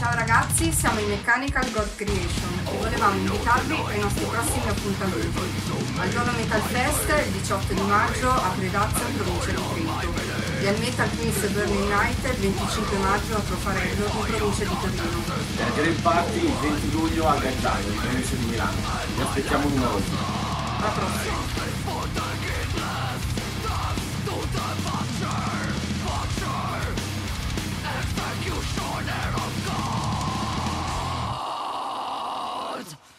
Ciao ragazzi, siamo in Mechanical God Creation e volevamo invitarvi ai nostri prossimi appuntamenti. Eh, al giorno Metal Fest, il 18 di maggio, a Predazzo, in provincia di Trento. E al Metal Prince Burning Night, il 25 maggio, a Trofarello, in provincia di Torino. Eh, e al Green Party, il 20 luglio, a Gattani, in provincia di Milano. Vi aspettiamo numerosi. Alla prossima. out!